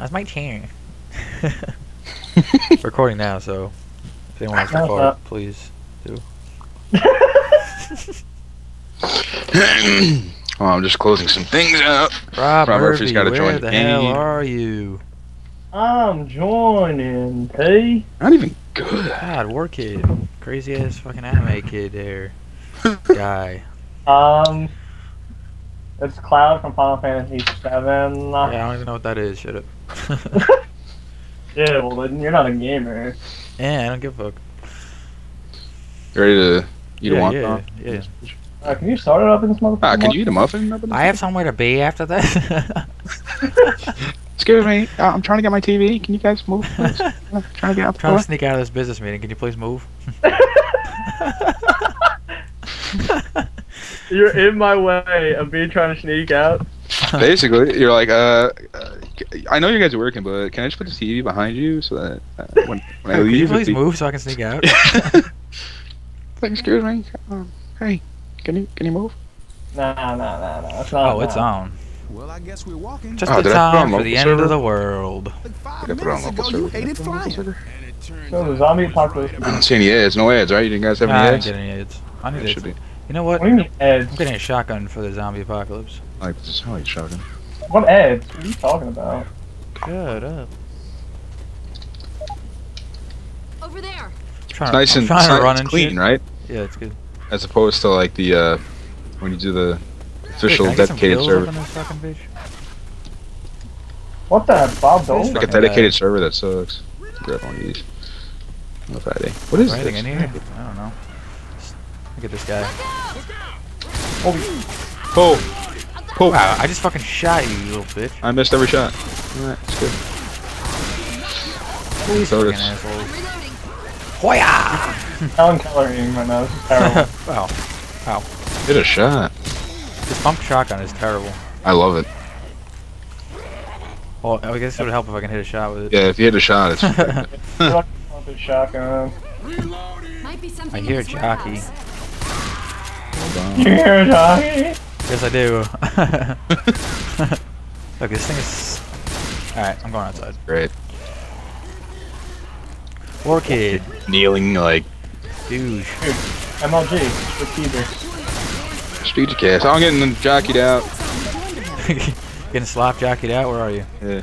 That's my chair. Recording now, so if anyone wants to What's fart, up? please do. oh, I'm just closing some things up. Rob, Rob Murphy, Murphy's gotta join the the hell game. are you? I'm joining, P. Not even good. God, War Kid, crazy ass fucking anime kid there, guy. Um, it's Cloud from Final Fantasy VII. Yeah, I don't even know what that is. Shut up. Yeah, well, then you're not a gamer. yeah, I don't give a fuck. You ready to eat Yeah, a yeah, wonton? yeah. Uh, can you start it up in this motherfucker? Ah, can you eat a muffin? up in I have somewhere to be after that. Excuse me. Uh, I'm trying to get my TV. Can you guys move? please? I'm trying to get out the trying door. to sneak out of this business meeting. Can you please move? You're in my way of me trying to sneak out. Basically, you're like, uh, uh, I know you guys are working, but can I just put the TV behind you so that uh, when, when I Can you leave, please be- move so I can sneak out? like, excuse me. Um, hey, can you can you move? Nah, nah, nah, nah. It's not. Oh, it's on. Well, I guess we're walking. Just Oh, the did I put it on time for the local end server? of the world. like five Did I put it on minutes local ago, you server? hated Did I put it on local flying. server? And it turns So the zombie apocalypse- I don't see any ads. No ads, right? You didn't guys have Nah, I didn't get any aids. I need It it. should be. You know what? What do you mean I'm getting a shotgun for the zombie apocalypse. Like, this is like shotgun. What ads? What are you talking about? Shut up. Over there. It's nice and, it's to nice run and and clean, shit. right? Yeah, it's good. As opposed to like the uh, when you do the official can I get some dedicated server. up in this fucking bitch? What the Bob Dole? Fuck. Like a Fucking dedicated server that sucks. Grab one of these. On the Friday. What is Is this? in here? I don't know. Look at this guy. Holy Oh! Oh! Wow, I just fucking shot you, you little bitch. I missed every shot. Alright, it's good. Police So fucking assholes. Hoya! Helen Keller aim right now. This is terrible. wow. Hit a shot. This pump shotgun is terrible. I love it. Well, I guess it would help if I can hit a shot with it. Yeah, if you hit a shot, it's. Feel like I shotgun. Might be something I hear in this jockey. You hear it, Johnny? Yes, I do. Look, this thing is. Alright, I'm going outside. Great. War kid. Kneeling like Douche. Dude, MLG, receiver. strategic cast. I'm getting jockeyed out. Getting slap jockeyed out? Where are you? Yeah,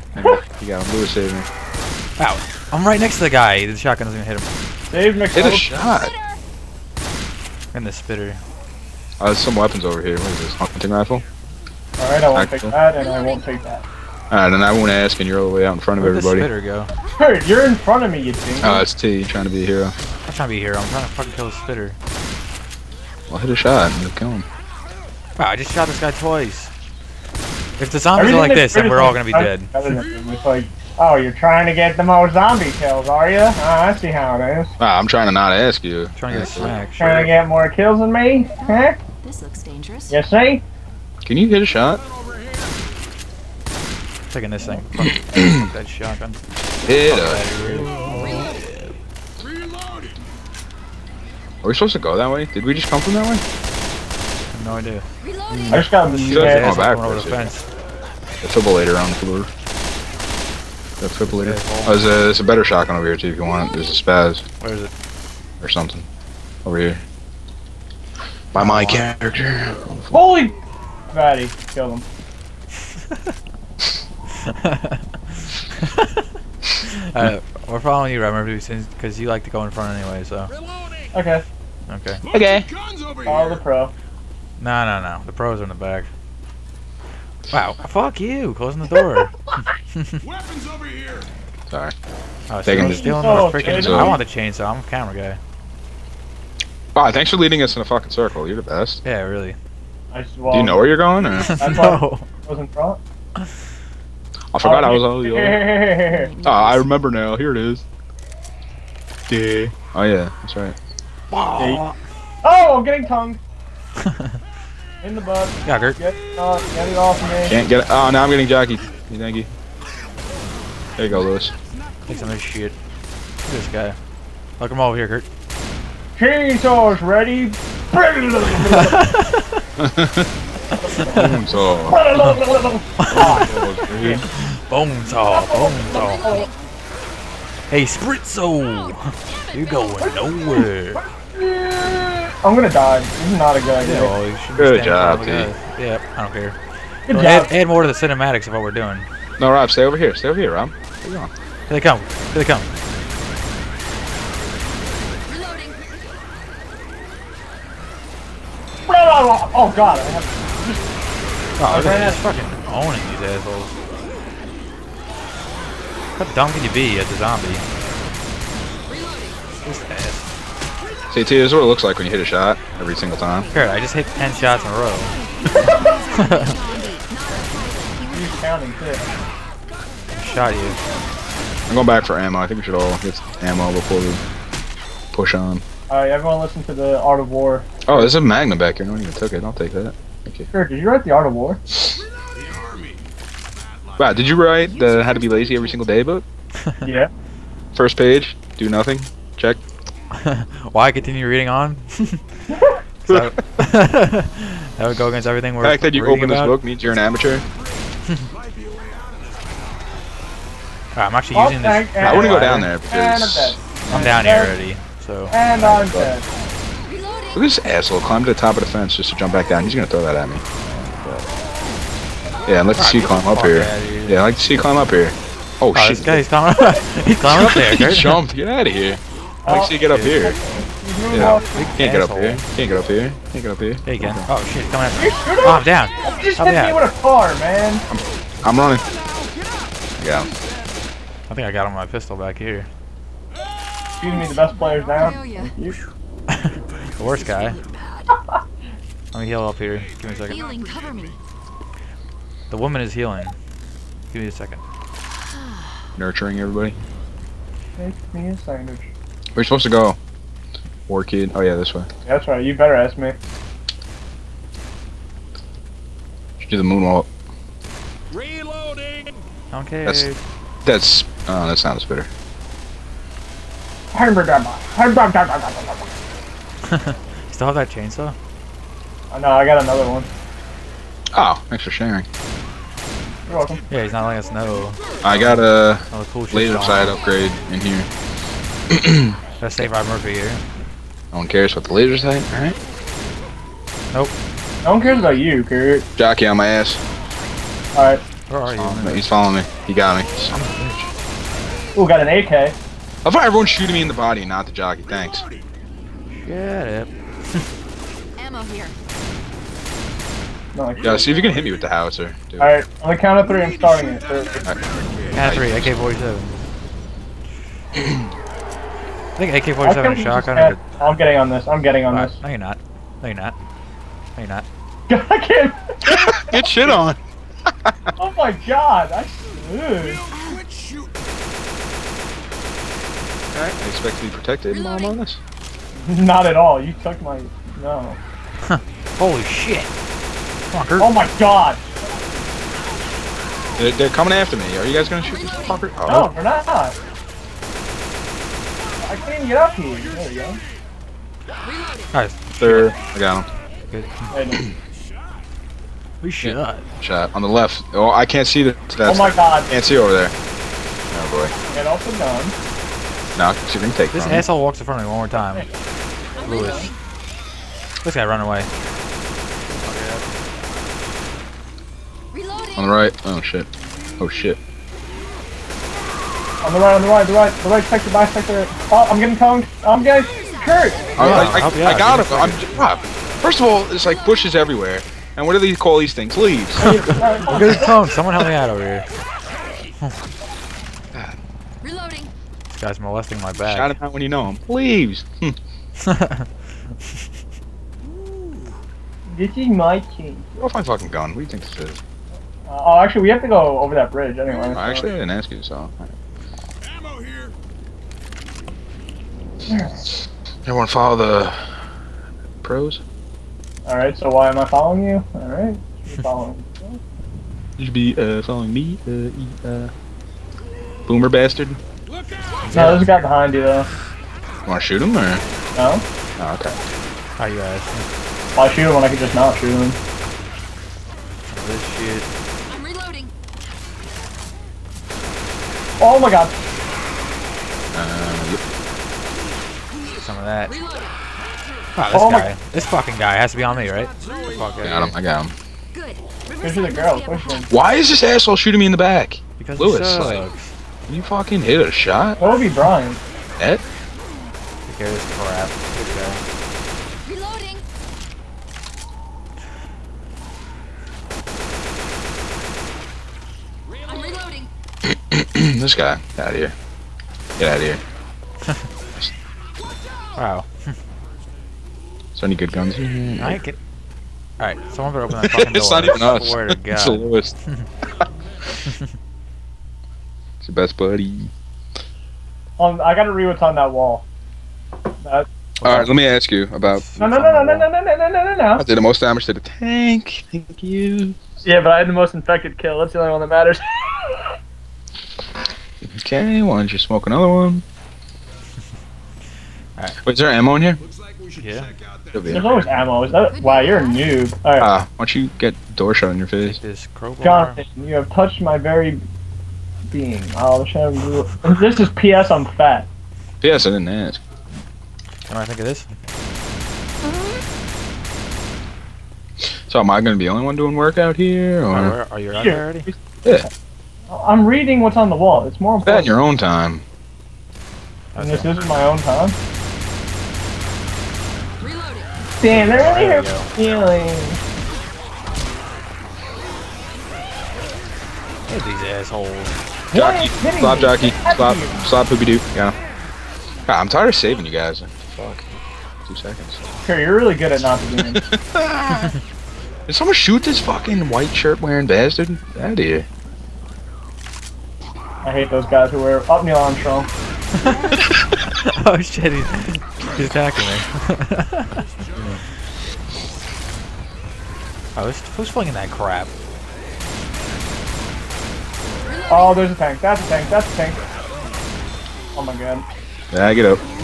you got him. Lewis saved me. Wow. I'm right next to the guy. The shotgun doesn't even hit him. Dave Hit a shot. And the spitter. Oh, there's some weapons over here. What is this? Hunting rifle? Alright, I won't take that, and I won't take that. Alright, and I won't ask, and you're all the way out in front of Where'd the everybody. spitter go? Hey, you're in front of me, you think? Oh, it's T trying to be a hero. I'm trying to be a hero. I'm trying to fucking kill the spitter. Well, hit a shot and you'll kill him. Wow, I just shot this guy twice. If the zombies are like this, then we're all gonna be dead. It's like, oh, you're trying to get the most zombie kills, are you? Ah, I see how it is. Ah, I'm trying to not ask you. Trying to get a smack. Trying to get more kills than me? Huh? This looks dangerous. You see? Can you hit a shot? Taking this thing. Fuck, fuck that shotgun. Hit a. Battery. Are we supposed to go that way? Did we just come from that way? I have no idea. Reloading. I just got the mm. dude's Yeah. ass Oh, back over the yeah. fence. The defibrillator on the floor. The defibrillator. Yeah, Oh, there's a, there's a better shotgun over here too if you want it. There's a SPAS Where is it? or something. Over here. By my character. Holy! Fatty, kill him. uh, we're following you, remember, because you like to go in front anyway, so. Okay, Okay. Okay. follow the pro. No, no, no. The pros are in the back. Wow. Fuck you. Closing the door. Weapons over here. Sorry. I was Taking stealing, the- stealing Oh, the freaking. I want the chainsaw. I'm a camera guy. Wow, thanks for leading us in a fucking circle. You're the best. Yeah, really. I just, well, Do you know where you're going? Or? That's no. I was in front. I forgot I was all you. Oh, I remember now. Here it is. Yeah. Oh yeah, that's right. oh, I'm getting tongued. In the butt. Yeah, Gert. Get, uh, get it off me. Can't get it. Oh, now I'm getting jockeyed. Thank you. There you go, Lewis. Take some of this shit. Look at this guy. Look him over here, Kurt. Chainsaws ready. so. Bone saw, bone saw. Hey, Spritzo! You're going nowhere. I'm gonna die. This is not a good idea. Yeah, well, you should be Good job, in front of the guy. Yep, I don't care. Good Well, job. add, add more to the cinematics of what we're doing. No, Rob, stay over here. Stay over here, Rob. Where you going? Here they come. Here they come. Oh god, I have Oh, look ran at fucking owning these assholes. How dumb can you be as a zombie? Reloading. This ass. See, T, this is what it looks like when you hit a shot every single time. Here, I just hit 10 shots in a row. Zombie. Not a pilot. He was you counting too. Shot you. I'm going back for ammo. I think we should all get ammo before we push on. Alright, everyone listen to the Art of War. Oh, there's a Magnum back here. No one even took it. I'll take that. Thank you. Kurt, did you write the Art of War? The army. Wow, did you write the How to Be Lazy Every Single Day book? Yeah. First page, do nothing, check. Why continue reading on? So- that would go against everything The we're fact that you reading open this book means you're an amateur. Alright, I'm actually Oh, using this. I wouldn't go down there I'm because. I'm down here already, so. And I'm dead. Reloading. look at this asshole climb to the top of the fence just to jump back down. He's gonna throw that at me. Yeah, I'd like to see you climb up here. here. Yeah, I'd like to see you climb up here. Oh, Oh, shit! this guy's climbing up. He's climbing up there, he jumped. Get out of here. I'd like to see you get up here. You Yeah, off- can't get up here. Can't get up here. Can't get up here. There you go. Oh shit, he's coming after me. Oh, him? I'm down. You just Help hit me me with a car, man. I'm running. Yeah. I think I got him my pistol back here. Excuse me, the best players down. Hell yeah. The worst guy. Let me heal up here. Give me a second. Healing. Cover me. The woman is healing. Give me a second. Nurturing everybody. Make me a sandwich. We're supposed to go. War kid. Oh yeah, this way. That's right, you better ask me. Should do the moonwalk. Reloading. Okay. That's- That's. Oh, that's not a spitter. Still have that chainsaw? Uh, I know, I got another one. Oh, thanks for sharing. You're welcome. Yeah, he's not letting us know I got a all the cool laser going sight upgrade in here. That's Save Rod Murphy here. No one cares about the laser sight. All right. No one cares about you, Kurt. Jockey on my ass. Alright. Where are you? Oh, he's following me. He got me. Son of a bitch. Ooh, got an AK. I thought everyone shooting me in the body, not the jockey. Thanks. Shut up. Ammo here. No, Yeah, see if you can hit me with the howitzer. Alright, on the count of three, I'm starting it. Kurt. Count of three, AK-47. I think AK-47 think is shotgun just or I'm getting on this. I'm getting on Alright, this. No, you're not. No, you're not. No, you're not. I can't. Get shit on. Oh my god. I. Ugh. Quit shooting. I expect to be protected while I'm on this. Not at all. You took my. No. Holy shit! Come on, Kurt. Oh my god. They're, they're coming after me. Are you guys gonna shoot this fucker? Oh, No, we're not. I can't even get up here. There we go. Alright, they're. I got him. good. Hey, no. We shot. Shot on the left. Oh, I can't see the. That's, Oh my god. Can't see over there. Oh boy. Get off the gun. No, see if we can take This from him. asshole walks in front of me one more time. Lewis. This guy run away. On the right. Oh shit. Oh shit. On the right, on the right, the right, the right sector, by sector. Oh, I'm getting toned. I'm getting. Kurt! I, Yeah, I, I'll help you I, I out. got Give him. me a I'm j- Rob, First of all, it's like bushes everywhere. And what do they call these things? Leaves. I'm getting phone. Someone help me out over here. Reloading. This guy's molesting my Shout back. him out when you know him. Leaves. Hmm. This is my king. Get off my fucking gun. What do you think this is? Uh, oh, actually, we have to go over that bridge anyway. Oh, so- actually, I didn't ask you, so. Ammo here. Everyone follow the pros? Alright, so why am I following you? Alright. You're following. You should be uh, following me. Uh, e- uh, boomer bastard. No, there's a guy behind you though. You want to shoot him or? No? Oh, okay. How you guys? Why shoot him when I could just not shoot him? This shit. I'm reloading. Oh my god. Uh, yep. Some of that. Wow, this Oh my- guy. This fucking guy has to be on me, right? Fuck outta got him. I got him. Good. Push the girl. Push him. Why is this asshole shooting me in the back? Because Lewis, like- sucks. You fucking hit a shot? Kobe Bryant. Ed? Take care of this crap. Good guy. Reloading. I'm reloading. this guy. Get out of here. Get out of here. Wow. Is there any good guns in here? I ain't get. Alright, someone better open that fucking door. it's not even us. Swear to It's the lowest. it's your best buddy. Um, I gotta read what's on that wall. That, Alright, let me ask you about. no, no, no, no, no, no, no, no, no, no, no, I did the most damage to the tank. Thank you. Yeah, but I had the most infected kill. That's the only one that matters. Okay, why don't you smoke another one? Alright. Wait, is there ammo in here? Looks like we should Yeah. check out that. Could be. There's always ammo. Is that? Wow, you're a noob. All right, Ah, why don't you get door shut in your face? This crowbar. Jonathan, you have touched my very being. I'll show you. This is P.S. I'm fat. Yes, I didn't ask. What do I think of this? So am I gonna be the only one doing work out here, or where, are you out Here. there already? yeah, I'm reading what's on the wall. It's more that in your own time? And this isn't my own time. Reloading. Damn, they're really There hurt we Look at these assholes. Why Jockey, are you kidding slap me? jockey, Get slap, out slap poopy doo. Yeah. God, I'm tired of saving you guys. Fuck. Two seconds. Sure, you're really good at not being. Did someone shoot this fucking white shirt wearing bastard? Out of here. I hate those guys who wear up Neil Armstrong. oh shit, he's, he's attacking me. oh, who's, who's flinging that crap? Oh, there's a tank. That's a tank. That's a tank. Oh my god. Yeah, get up.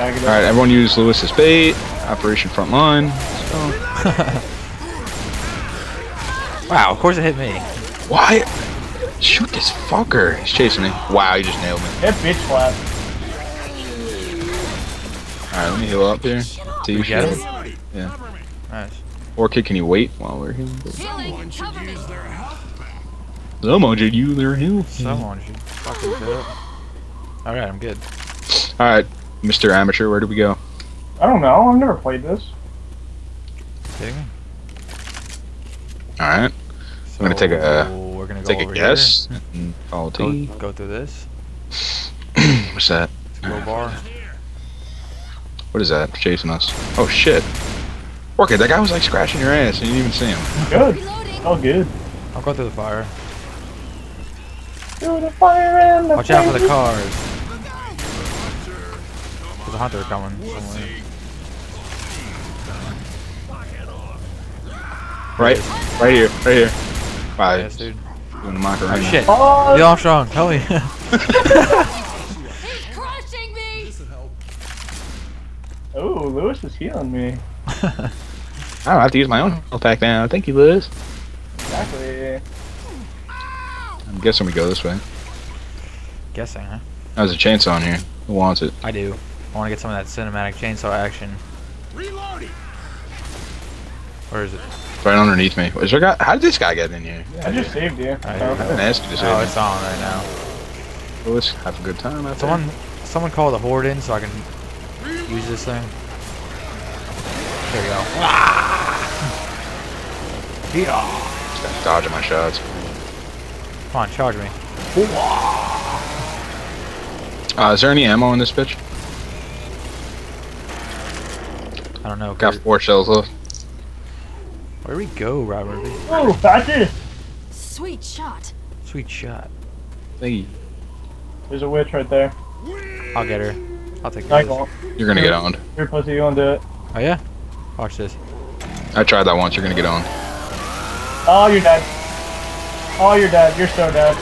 Bag it up. Alright, everyone use Lewis as bait. Operation front line. Wow, of course it hit me. Why? Shoot this fucker. He's chasing me. Wow, he just nailed me. Hit bitch slap. Alright, let me heal up here. See You get him? Yeah. cover me. Nice. Or kid, can you wait while we're here? Healing. One should Cover me. use their health pack. Someone should use their heal. Someone should fucking do it. Alright, I'm good. Alright, Mr. Amateur, where do we go? I don't know. I've never played this. Kidding me? Alright, So gonna take a- We're gonna go take a over guess. and Follow T. Go, go through this. What's that? Crowbar. What is that? Chasing us. Oh shit. Okay, that guy was like scratching your ass and you didn't even see him. Good. Reloading. Oh, good. I'll go through the fire. Through the fire and the Watch out for the flames. cars. There's a hunter coming somewhere. Right? Right here. Right here. Wow, Yes, dude. doing the mock Oh right now. shit. Oh, Neil Armstrong, help me. He's crushing me. oh, Lewis is healing me. I don't have to use my own health pack now. Thank you, Liz. Exactly. I'm guessing we go this way. Guessing, huh? There's a chainsaw in here. Who wants it? I do. I want to get some of that cinematic chainsaw action. Reloading. Where is it? Right underneath me. Is there a guy? How did this guy get in here? I just saved you. I didn't ask you to save Oh, say it's on right now. Lewis, have a good time out there. Someone, someone call the horde in so I can use this thing. There you go. Yeah. Just dodging my shots. Come on, charge me. Uh, is there any ammo in this bitch? I don't know. Got four shells left. Where do we go, Robert? Oh, that's Sweet shot. Sweet shot. Thank you. There's a witch right there. I'll get her. I'll take I You're gonna get owned. Your pussy, you won't do it. Oh yeah? Watch this. I tried that once. You're gonna get owned. Oh, you're dead. Oh, you're dead. You're so dead.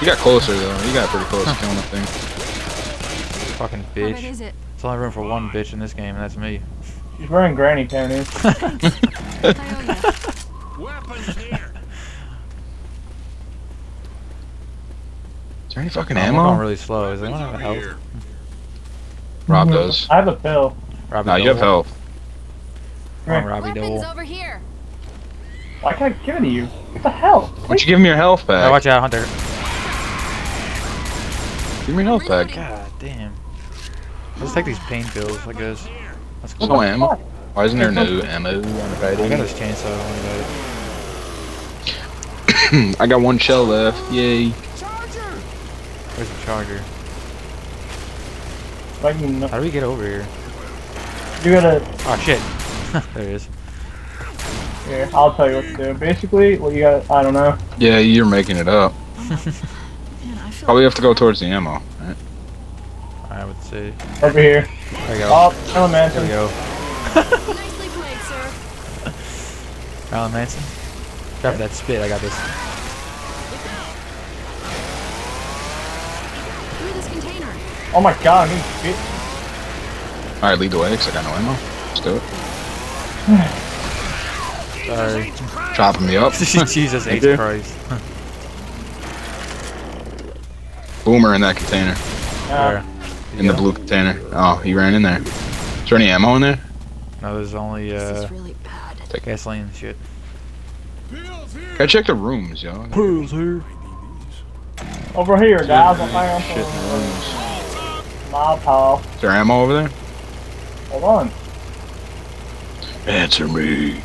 You got closer though. You got pretty close to killing that thing. Fucking How bad bitch. is it? There's only room for one bitch in this game, and that's me. She's wearing granny panties. I. Weapons here. there any fucking ammo? I'm going really slow. Is anyone have health? Here. Rob mm-hmm. does. I have a pill. Robbie Nah, you have Dole. health. Come on, Robbie Weapons Dole. over here. Why can't I give it to you? What the hell? Why don't you give me your health Oh, back? watch out, Hunter. Give me your health back. God damn. Let's take these pain pills, I guess. That's cool. No ammo. Why isn't there no ammo on the I got this chainsaw. I wanna get. I got one shell left. Yay. Where's the charger? Like, you know- How do we get over here? you gotta. Oh shit. there it is. Here, I'll tell you what to do. Basically, what you got. I don't know. Yeah, you're making it up. Man, I feel Probably have to go towards the ammo. Right? I would say. Over here. There we go. Oh, There Alan we Manson. go. nicely played, sir. Alan Manson. Grab that spit. I got this. Through this container. Oh my god, I he shit. Alright, lead the way, because I got no ammo. Let's do it. Sorry. Chopping me up. Jesus H. Christ. Boomer in that container. Uh, Where? In the blue container. Oh, he ran in there. Is there any ammo in there? No, there's only This uh is really bad. gasoline and shit. Pills here. Gotta check the rooms, yo. Who's here? over here, guys. I'm Shit in finding the rooms. Molotov. Is there ammo over there? Hold on. Answer me.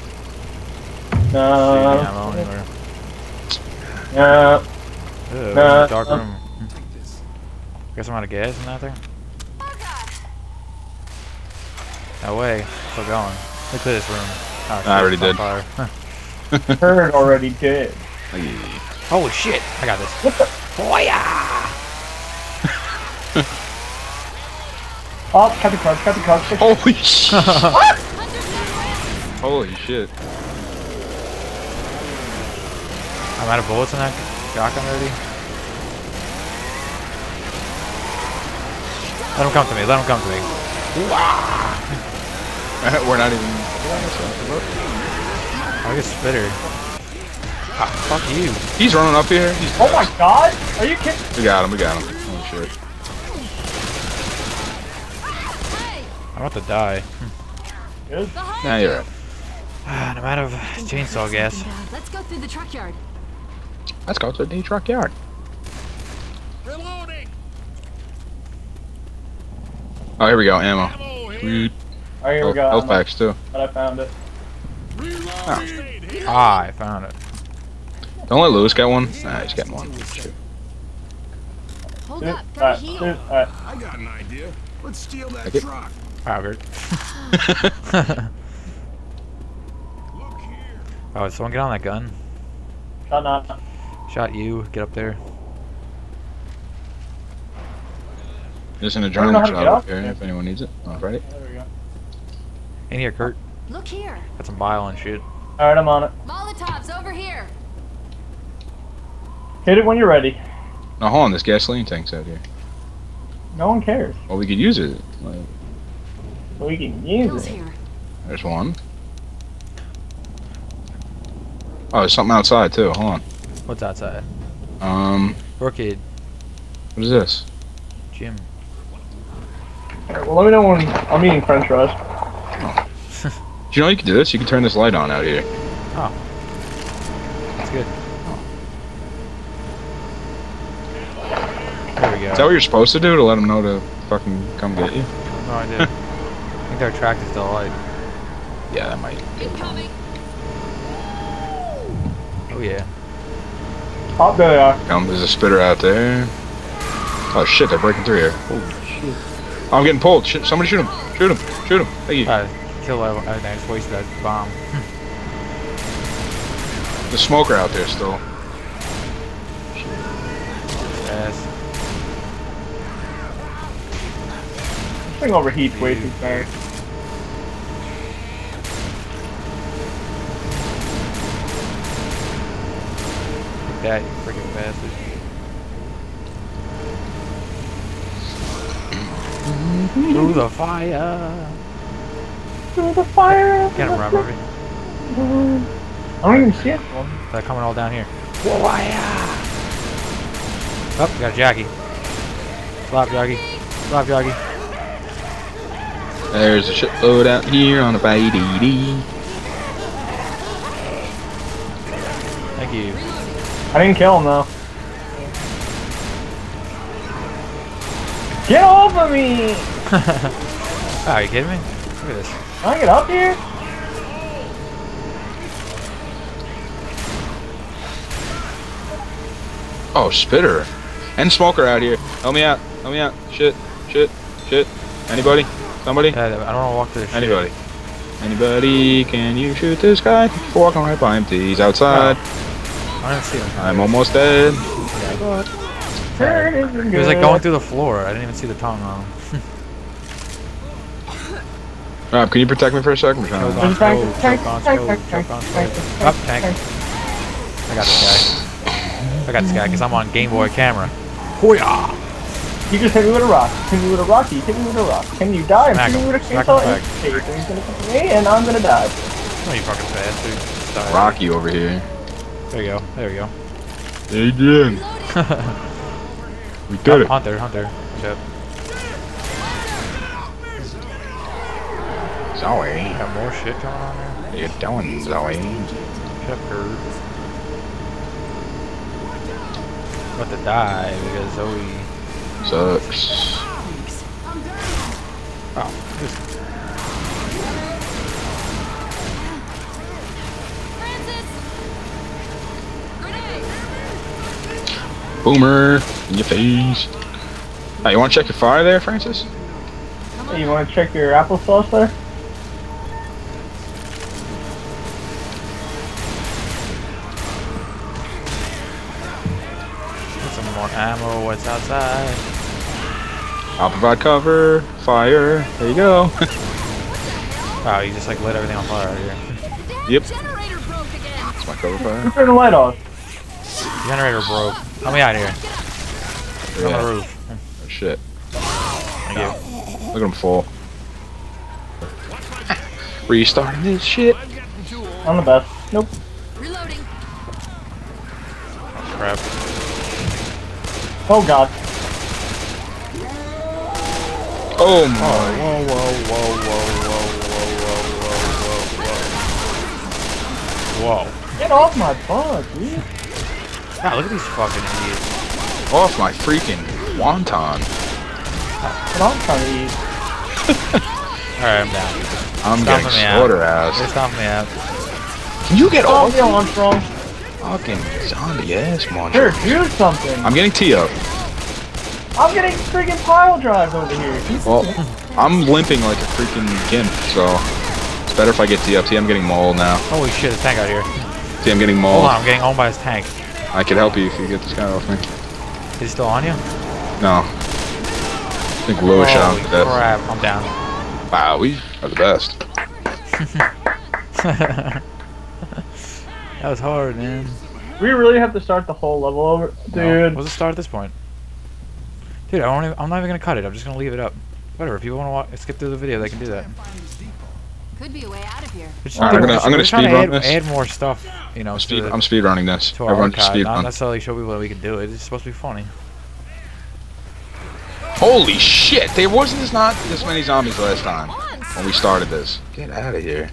No. See any ammo anywhere. No. Ew, Nah. dark room. Guess I'm out of gas in that there? No way. Still going. Look at this room. Oh, I already did. Fire. Bird already did. Hey. Holy shit! I got this. Oh, cut the cards, cut the cards. Holy shit. Holy shit. I'm out of bullets in that shotgun already. Let him come to me. Let him come to me. We're not even. I get spitter. Ah, fuck you. He's running up here. He's, Oh my god! Are you kidding? we got him. We got him. Oh shit. Hey, I'm about to die. Good. behind Now you. you're right. Ah, I'm out of chainsaw gas. Let's go through the truck yard. Let's go to the truck yard. Reloading. Oh, here we go. Ammo. Ammo here. Sweet. Alright, here we Health, go. health packs too. But I found it. Reloading. Here. Ah, I found it. Don't let Lewis get one. Nah, he's getting one. Shit. Hold up, gotta alright, heal. alright. I got an idea. Let's steal that Take it. truck. Good. Look here. oh, did someone get on that gun? Shot not. Shot you. Get up there. There's an I don't know adrenaline to shot up up here if anyone needs it. Oh, ready? There we go. In here, Kurt. Look here. Got some bile and shit. Alright, I'm on it. Molotovs over here. Hit it when you're ready. Now hold on, this gasoline tank's out here. No one cares. Well, we could use it. Like, We can use it. here. there's one. Oh, there's something outside too. Hold on. What's outside? Um, Orchid. what is this? Jim. Alright, well, let me know when I'm eating french fries. Do you know you can do this? You can turn this light on out here. Oh. That's good. There we go. Is that what you're supposed to do to let them know to fucking come get you? No idea. I think they're attracted to the light. Yeah, that might. Incoming. Oh yeah. Oh, there they are. Come, there's a spitter out there. Oh shit, they're breaking through here. Holy shit. Oh, I'm getting pulled. Shit, somebody shoot him. Shoot him. Shoot him. Thank you. Kill I, I just wasted that bomb. The smoker out there still. Yes. This thing overheats way too fast. Take that, you freaking bastard. Through the fire. Through the fire. Get him, Robert. I don't even see it. They're coming all down here. Ah. Oh, we got Jackie. Slap Jackie. Slap Jackie. There's a shitload out here on a bite DD. Thank you. I didn't kill him though. Get off of me! oh, are you kidding me? Look at this. Can I get up here? Oh, spitter. And smoker out here. Help me out. Help me out. Shit. Shit. Shit. Anybody? Somebody? Yeah, I don't want to walk through this shit. Anybody? Anybody? Can you shoot this guy? For walking right by him. He's outside. I don't see him. I'm almost dead. He was like going through the floor. I didn't even see the tongue on him. Rob, can you protect me for a second? I'm Choke trying on to- stove, choke on stove, choke on stove. Up, tank. I got this guy. I got this guy because I'm on Game Boy camera. Hooyah! You just hit me with a rock. Hit me with a rock. You hit me with a rock. Can you die? Smack I'm hitting him. you with a Smack chainsaw. him and He's gonna come to me, and I'm gonna die. Oh, you fucking bastard. Die. Rocky over here. There you go. There you go. Adrian. We did it. Hunter, Hunter. Shit. Zoey. Got more shit coming on there. How you doing, Zoey? Pepper. About to die because Zoey. Sucks. Oh, this Boomer in your face. Hey, you want to check your fire there, Francis? Hey, you want to check your applesauce there? Ammo. What's outside? I'll provide cover. Fire. There you go. Wow, you just like lit everything on fire out here. Yep. generator broke again! That's my cover fire. Turn the light off? Generator broke. Help me out here. Get on the roof. Oh, shit. Thank you. Look at him fall. Restarting this shit. I'm the best. Nope. Reloading! Oh, crap. Oh god. Oh my. Oh, whoa, whoa, whoa, whoa, whoa, whoa, whoa, whoa, whoa. Get off my butt, dude. Whoa. God, look at these fucking idiots. Off my freaking wonton. What I'm trying to eat. Alright, I'm down. I'm Stomping getting me out. slaughterhouse. They're me out. Can you get Oh, off Neil Armstrong. Fucking zombie ass monster? Here, do something. I'm getting T up. I'm getting freaking pile drives over here. Well, I'm limping like a freaking gimp, so it's better if I get T up. T, I'm getting mauled now. Holy shit, there's a tank out here. T, I'm getting mauled. Hold on, I'm getting owned by his tank. I could help you if you get this guy off me. Is he still on you? No. I think Lewis shot Holy him to death. crap, I'm down. Wow, we are the best. that was hard, man. We really have to start the whole level over, No. dude. What's the start at this point? Dude, I even, I'm not even gonna cut it. I'm just gonna leave it up. Whatever. If people want to skip through the video, they can do that. Could be a way out of here. We're just- Alright, I'm gonna- I'm gonna we're trying to speed run add, this. add more stuff, you know, I'm to, speed, the- I'm speed running this. to our Everyone just archive. speed Not run. necessarily show people that we can do it. It's supposed to be funny. Holy shit! There wasn't this not this many zombies last time when we started this. Get out of here.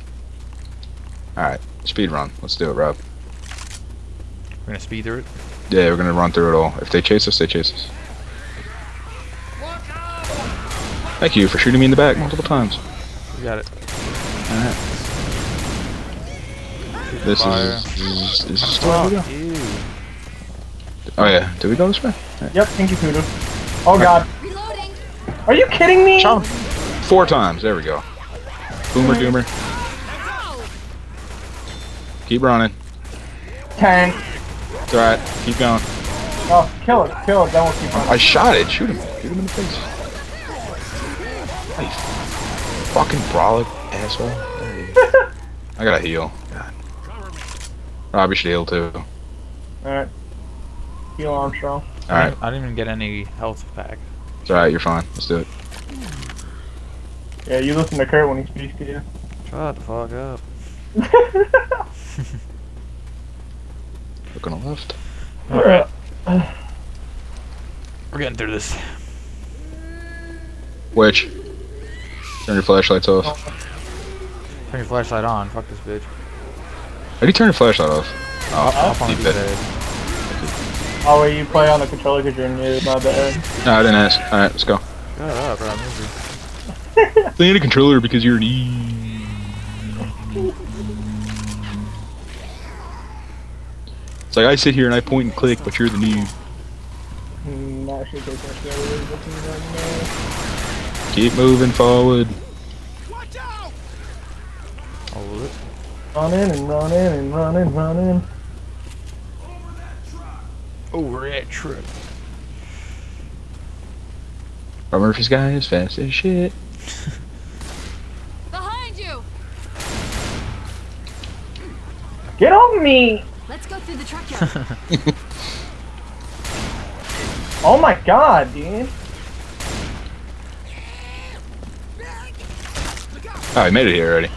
Alright, speed run. Let's do it, Rob. We're gonna speed through it. Yeah, we're gonna run through it all. If they chase us, they chase us. Thank you for shooting me in the back multiple times. We got it. Alright. This Fire. is, is, is this still where we go? Oh yeah, did we go this way? Yep, thank you, Kudu. Oh god. Reloading! Are you kidding me? Shot. Four times, there we go. Boomer doomer. Keep running. Tank. It's alright, keep going. Oh, kill it, kill it, then we'll keep running. I shot it, shoot him. Shoot him in the face. Hey, fucking brolic asshole. There. I gotta heal. God. Rob, you should heal too. Alright. Heal Armstrong. Alright, I didn't even get any health pack. it's alright, you're fine. Let's do it. Yeah, you listen to Kurt when he speaks to you. Shut the fuck up. Look on the left. Alright. We're getting through this. Which? Turn your flashlights off. Turn your flashlight on. Fuck this bitch. How do you turn your flashlight off? Oh, Up on the deep bed. bed. Oh, where you play on the controller because you're new, my bad. No, I didn't ask. Alright, let's go. Shut up, bro. I'm moving. They need a controller because you're an E. It's like I sit here and I point and click, but you're the noob. Mm, Actually, take that shit away with me right Keep moving forward. Watch out! Hold it. now. Running and running and running, running. Over that trip. Our Murphy's guy is fast as shit. Behind you! Get on me! Let's go through the truck. Oh my god, dude. Oh, I made it here already.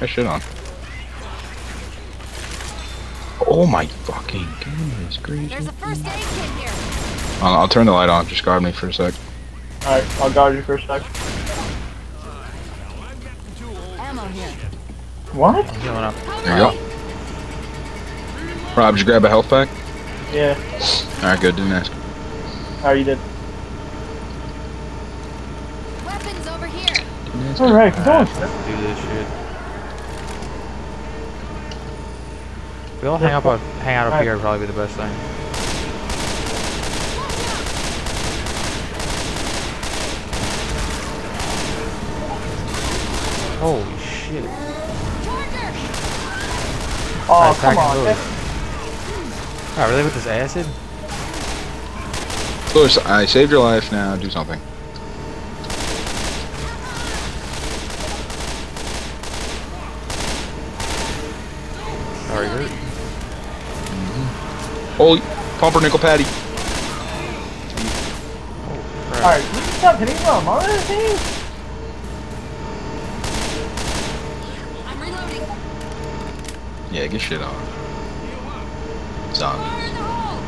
Got shit on. Oh my fucking goodness There's gracious. a first aid kit here. I'll, I'll turn the light on. Just guard me for a sec. Alright, I'll guard you for a sec. Ammo here. What? I'm healing up. There you go. Rob, did you grab a health pack? Yeah. Alright, good. Didn't ask. Oh, you did. Weapons over here. Alright, keep going. Let's do this shit. We all hang up, on, hang out up Alright. here. Would probably be the best thing. Holy shit! Oh, Nice come pack on. And Oh, really? With this acid? Lewis, I saved your life. Now do something. Sorry, hurt. Mm-hmm. Holy pumpernickel patty. Oh, crap. Alright, you stop hitting me on my thing? I'm reloading. Yeah, get shit on. Fire Zombies. the hole!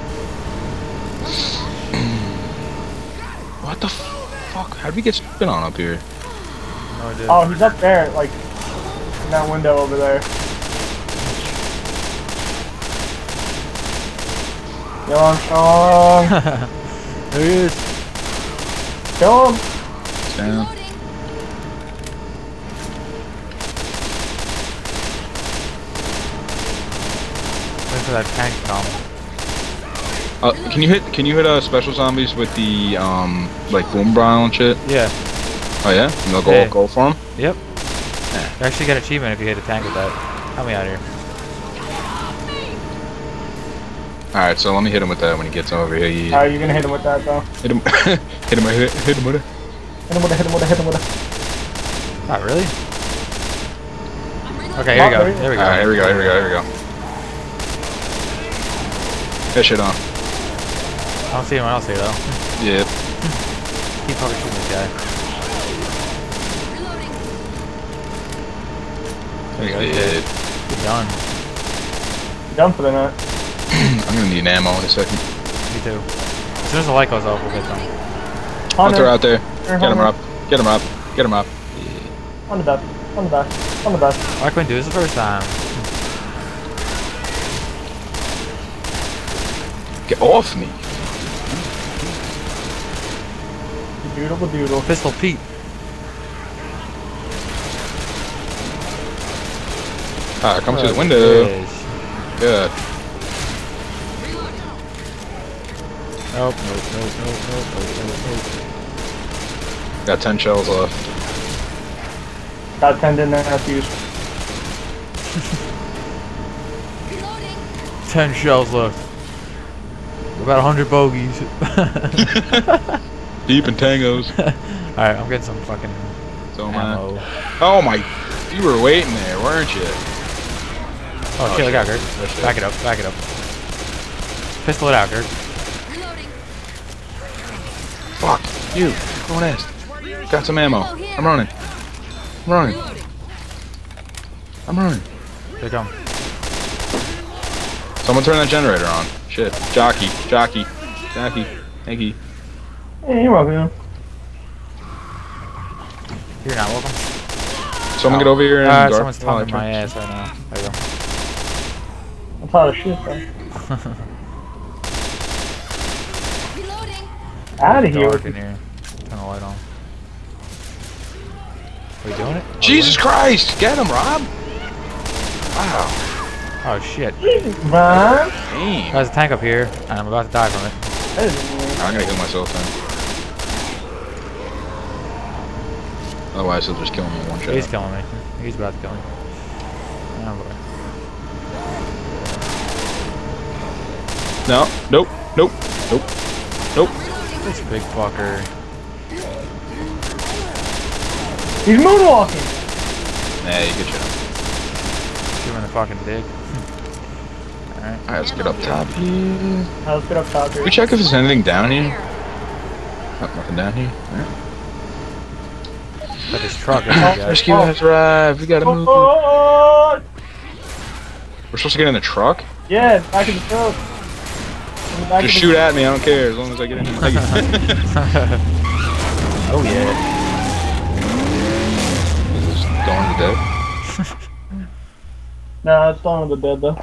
What the fuck? How did we get spin on up here? No idea. Oh, he's up there, like, in that window over there. Kill Armstrong! there he is. Kill him! Down. Reloading. For that tank to. Uh, can you hit? Can you hit uh, special zombies with the um like boom bile and shit? Yeah. Oh yeah, and they'll go Yeah. go for them. Yep. You actually get an achievement if you hit a tank with that. Help me out here. All right, so let me hit him with that when he gets over here. Yeah. Alright, you're gonna hit him with that, though. Hit him. hit him. Hit, hit him with it. Hit him with it, hit him with it, hit him with it. Not really. I'm reloading. Okay, here we go. There we go. All right, here we go. Here we go. Here we go. Get shit on. I don't see anyone else here though. Yeah. Keep probably shooting this guy. Reloading. There you go. Yeah. Good done. You done for the night. I'm gonna need an ammo in a second. Me too. As soon as the light goes off, we'll get some. Hunter out there. Hunter, Get him up. Get him up. Get him up. On the best. On the best. On the best. Why couldn't do this the first time? Get off me. Beautiful doodle. Pistol Pete. Ah, come through the window. Good. Nope, nope, nope, nope, nope, nope, nope, nope. Got ten shells left. Got 10 in there, have to use. Ten shells left. About a hundred bogeys. Deep in tangos. Alright, I'm getting some fucking So am I. Oh my! You were waiting there, weren't you? Oh, Oh, shit, look out. Gert. Back it up, back it up. Pistol it out, Gert. Reloading. Fuck you! Go nest. Got some ammo. I'm running. I'm running. I'm running. Here they come. Someone turn that generator on. Shit. Jockey. Jockey. Jockey. Thank you. Yeah, you're welcome. You're not welcome. Someone get over here and Uh, guard- someone's while I tonguing my ass right now. There you go. That's how the shit, though. Out of here. Dark in here. Turn the light on. Are we doing it? Jesus Christ! Get him, Rob! Wow. It? Oh shit. Ron? Damn. There's a tank up here, and I'm about to die from it. That is weird. I'm gonna kill myself then. Otherwise, he'll just kill me in one shot. He's killing me. He's about to kill me. Oh boy. No, nope, nope, nope, nope. This big fucker. He's moonwalking. Nah, you good shot. Shoot him the fucking dick. Alright. Alright, let's get up top here. Now let's get up top here. We check if there's anything down here. Oh, nothing down here. Alright. Got this truck. That's Oh, what we got. Rescue has arrived. We gotta Oh, move. Oh, oh, oh. We're supposed to get in the truck? Yeah, back in the truck. In the Just of shoot at me, I don't care, as long as I get in. The Oh yeah. Is this going to dead? The... Nah, it's Dawn of the Dead though.